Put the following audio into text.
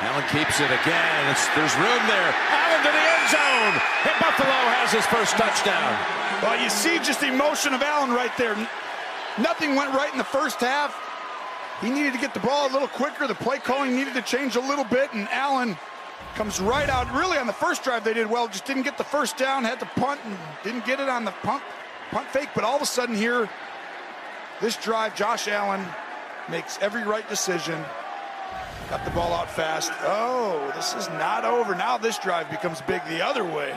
Allen keeps it again. It's, there's room there. Allen to the end zone. And Buffalo has his first touchdown. Well, you see just the emotion of Allen right there. Nothing went right in the first half. He needed to get the ball a little quicker. The play calling needed to change a little bit, and Allen comes right out. Really, on the first drive, they did well. Just didn't get the first down, had to punt, and didn't get it on the punt, punt fake. But all of a sudden here, this drive, Josh Allen makes every right decision. Got the ball out fast. Oh, this is not over. Now this drive becomes big the other way.